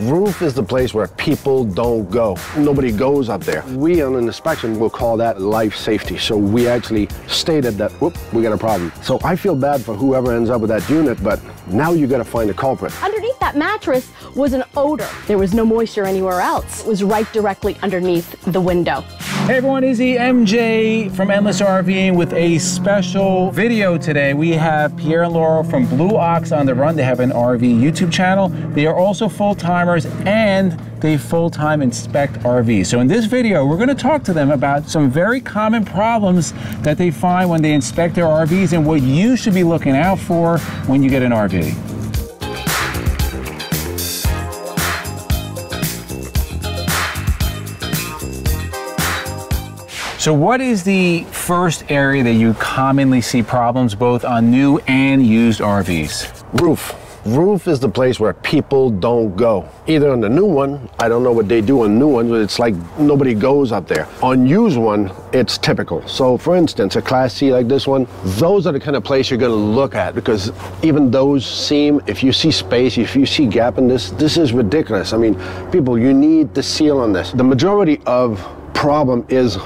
Roof is the place where people don't go. Nobody goes up there. We on an inspection will call that life safety. So we actually stated that, whoop, we got a problem. So I feel bad for whoever ends up with that unit, but now you got to find a culprit. Underneath that mattress was an odor. There was no moisture anywhere else. It was right directly underneath the window. Hey everyone, Izzy MJ from Endless RVing with a special video today. We have Pierre and Laurel from Blue Ox on the Run. They have an RV YouTube channel. They are also full-timers and they full-time inspect RVs. So in this video, we're gonna talk to them about some very common problems that they find when they inspect their RVs and what you should be looking out for when you get an RV. So what is the first area that you commonly see problems both on new and used RVs? Roof. Roof is the place where people don't go. Either on the new one, I don't know what they do on new ones, but it's like nobody goes up there. On used one, it's typical. So for instance, a Class C like this one, those are the kind of place you're gonna look at because even those seem, if you see space, if you see gap in this, this is ridiculous. I mean, people, you need the seal on this. The majority of problem is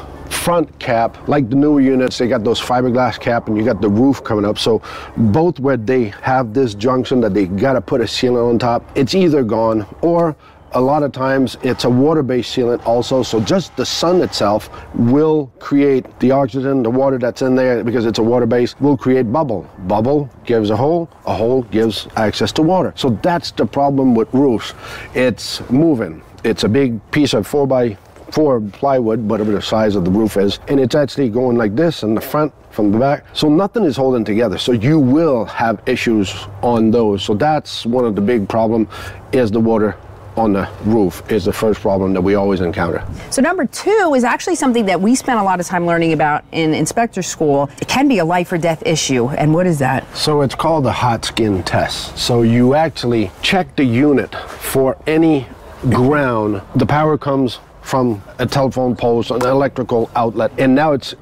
front cap, like the newer units, they got those fiberglass cap and you got the roof coming up. So both where they have this junction that they got to put a sealant on top, it's either gone or a lot of times it's a water-based sealant also. So just the sun itself will create the oxygen the water that's in there because it's a water-based will create bubble. Bubble gives a hole a hole gives access to water. So that's the problem with roofs. It's moving. It's a big piece of 4 by four plywood, whatever the size of the roof is, and it's actually going like this in the front from the back. So nothing is holding together. So you will have issues on those. So that's one of the big problem is the water on the roof is the first problem that we always encounter. So number two is actually something that we spent a lot of time learning about in inspector school. It can be a life or death issue. And what is that? So it's called the hot skin test. So you actually check the unit for any ground. The power comes from a telephone post, an electrical outlet, and now it's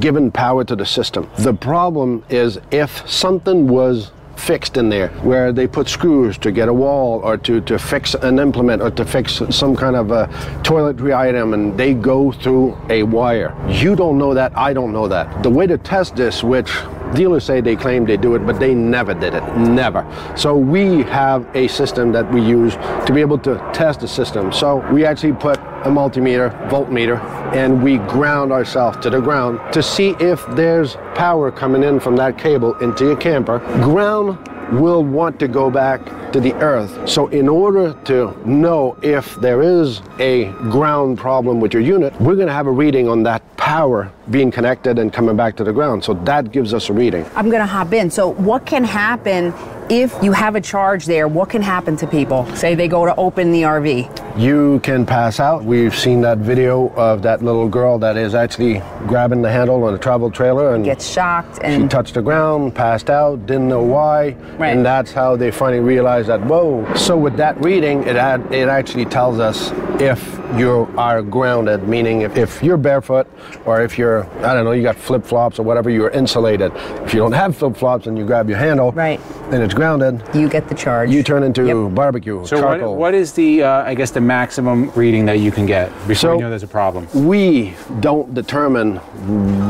given power to the system. The problem is if something was fixed in there where they put screws to get a wall or to, to fix an implement or to fix some kind of a toiletry item and they go through a wire. You don't know that, I don't know that. The way to test this, which dealers say they claim they do it, but they never did it, never. So we have a system that we use to be able to test the system. So we actually put a multimeter, voltmeter, and we ground ourselves to the ground to see if there's power coming in from that cable into your camper. Ground will want to go back to the earth. So in order to know if there is a ground problem with your unit, we're going to have a reading on that power being connected and coming back to the ground. So that gives us a reading. I'm going to hop in. So what can happen if you have a charge there? What can happen to people? Say they go to open the RV. You can pass out. We've seen that video of that little girl that is actually grabbing the handle on a travel trailer and gets shocked and she touched the ground, passed out, didn't know why, Right. and that's how they finally realized that whoa. So with that reading, it had, it actually tells us if you are grounded, meaning if, if you're barefoot or if you're I don't know, you got flip flops or whatever, you're insulated. If you don't have flip flops and you grab your handle, Right. and it's grounded, you get the charge. you turn into Yep. barbecue, So what, what is the, uh, I guess, the maximum reading that you can get before So- you know there's a problem? we don't determine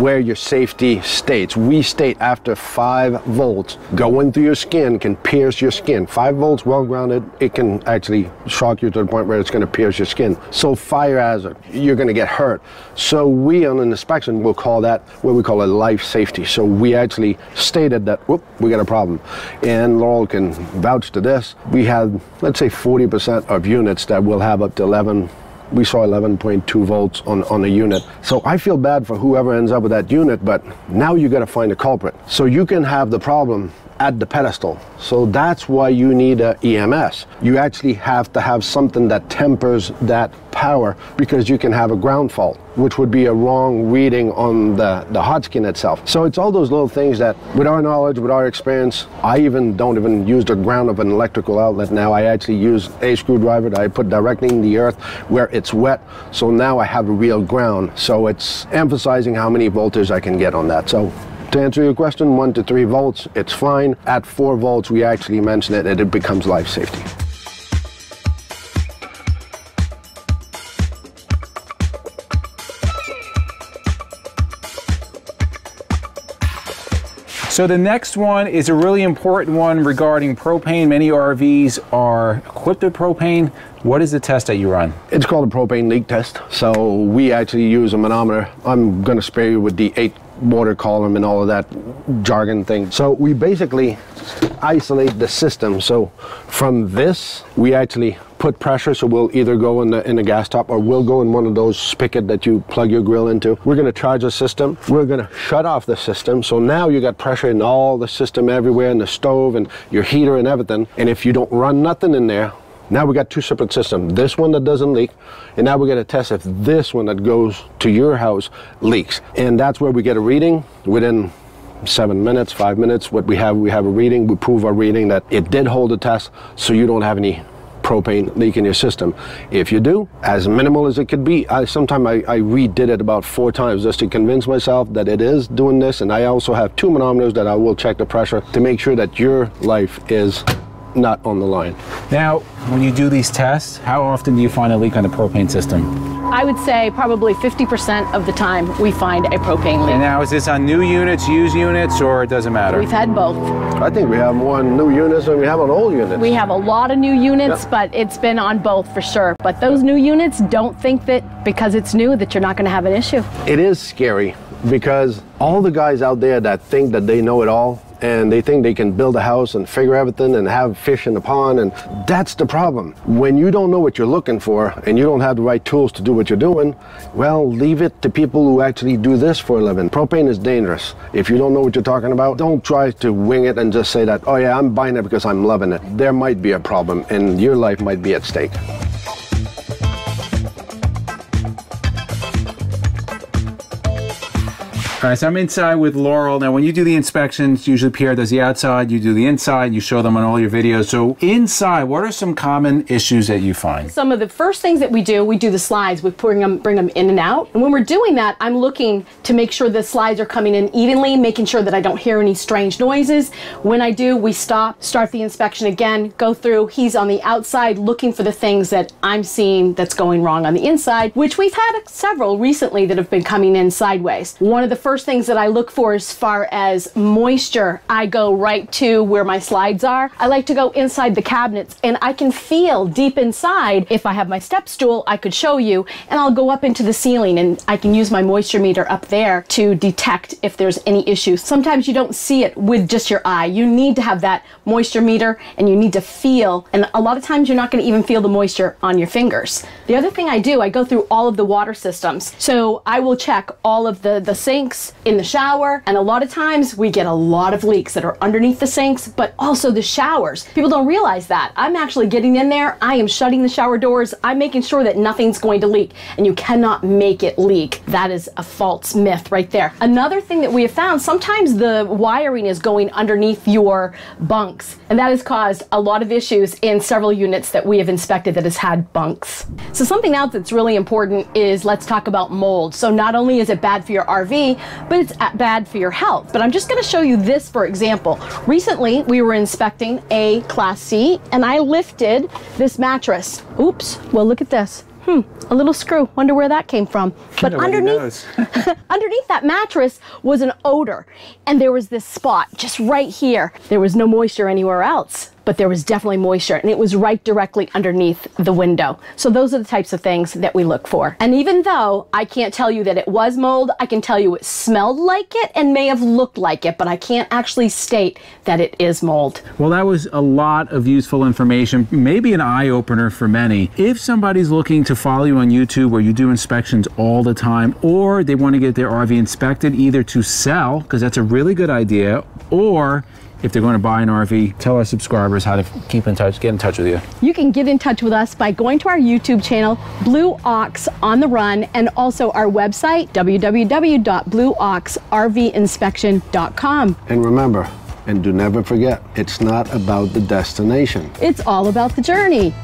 where your safety states. We state after five volts going through your skin can pierce your skin. Five volts, well grounded, it can actually shock you to the point where it's going to pierce your skin. So fire hazard, you're going to get hurt. So we on an inspection will call that what we call a life safety. So we actually stated that whoop, we got a problem, and Laurel can vouch to this. We had let's say 40% of units that will have up to 11 we saw 11.2 volts on, on a unit. So I feel bad for whoever ends up with that unit, but now you got to find a culprit. So you can have the problem at the pedestal. So that's why you need a EMS. You actually have to have something that tempers that power because you can have a ground fault, which would be a wrong reading on the, the hot skin itself. So it's all those little things that with our knowledge, with our experience, I even don't even use the ground of an electrical outlet now. I actually use a screwdriver that I put directly in the earth where it's wet. So now I have a real ground. So it's emphasizing how many voltage I can get on that. So to answer your question, one to three volts, it's fine. At four volts, we actually mention it and it becomes life safety. So the next one is a really important one regarding propane. Many RVs are equipped with propane. What is the test that you run? It's called a propane leak test. So we actually use a manometer. I'm gonna spare you with the eight water column and all of that jargon thing. So we basically isolate the system. So from this, we actually put pressure. So we'll either go in the in the gas top or we'll go in one of those spigot that you plug your grill into. We're going to charge the system. We're going to shut off the system. So now you got pressure in all the system everywhere in the stove and your heater and everything. And if you don't run nothing in there, now we got two separate systems. This one that doesn't leak, and now we're going to test if this one that goes to your house leaks. And that's where we get a reading within seven minutes, five minutes. What we have, we have a reading. We prove our reading that it did hold the test, so you don't have any propane leak in your system. If you do, as minimal as it could be, I sometimes I, I redid it about four times just to convince myself that it is doing this. And I also have two manometers that I will check the pressure to make sure that your life is not on the line. Now, when you do these tests, how often do you find a leak on the propane system? I would say probably 50% of the time we find a propane And leak. now, is this on new units, used units, or it doesn't matter? We've had both. I think we have more new units than we have on old units. We have a lot of new units, Yep. but it's been on both for sure. But those new units don't think that because it's new that you're not going to have an issue. it is scary because all the guys out there that think that they know it all and they think they can build a house and figure everything and have fish in the pond and that's the problem. When you don't know what you're looking for and you don't have the right tools to do what you're doing well leave it to people who actually do this for a living. Propane is dangerous. If you don't know what you're talking about don't try to wing it and just say that oh yeah i'm buying it because i'm loving it. There might be a problem and your life might be at stake All right, so I'm inside with Laurel. Now, when you do the inspections, usually Pierre does the outside, you do the inside, you show them on all your videos. So, inside, what are some common issues that you find? Some of the first things that we do, we do the slides. We bring them, bring them in and out. And when we're doing that, I'm looking to make sure the slides are coming in evenly, making sure that I don't hear any strange noises. When I do, we stop, start the inspection again, go through. He's on the outside looking for the things that I'm seeing that's going wrong on the inside, which we've had several recently that have been coming in sideways. One of the first things that I look for as far as moisture, I go right to where my slides are. I like to go inside the cabinets and I can feel deep inside. If I have my step stool, I could show you and I'll go up into the ceiling and I can use my moisture meter up there to detect if there's any issues. Sometimes you don't see it with just your eye. You need to have that moisture meter and you need to feel. And a lot of times you're not going to even feel the moisture on your fingers. The other thing I do, I go through all of the water systems. So I will check all of the, the sinks in the shower. And a lot of times we get a lot of leaks that are underneath the sinks, but also the showers. People don't realize that. I'm actually getting in there. I am shutting the shower doors. I'm making sure that nothing's going to leak. And you cannot make it leak. That is a false myth right there. Another thing that we have found, sometimes the wiring is going underneath your bunks. And that has caused a lot of issues in several units that we have inspected that has had bunks. So something else that's really important is let's talk about mold. So not only is it bad for your RV, but it's bad for your health. But I'm just going to show you this for example. Recently, we were inspecting a Class C and I lifted this mattress. Oops. Well, look at this. Hmm, a little screw. Wonder where that came from. But underneath underneath that mattress was an odor and there was this spot just right here there was no moisture anywhere else but there was definitely moisture and it was right directly underneath the window. So those are the types of things that we look for. And even though i can't tell you that it was mold i can tell you it smelled like it and may have looked like it but i can't actually state that it is mold. Well, that was a lot of useful information, maybe an eye opener for many. If somebody's looking to follow you on YouTube where you do inspections all the time, or they want to get their RV inspected either to sell, because that's a really good idea, or if they're going to buy an RV, tell our subscribers how to keep in touch, get in touch with you. You can get in touch with us by going to our YouTube channel, Blue Ox on the Run, and also our website, www.blueoxrvinspection.com. and remember and do never forget it's not about the destination It's all about the journey.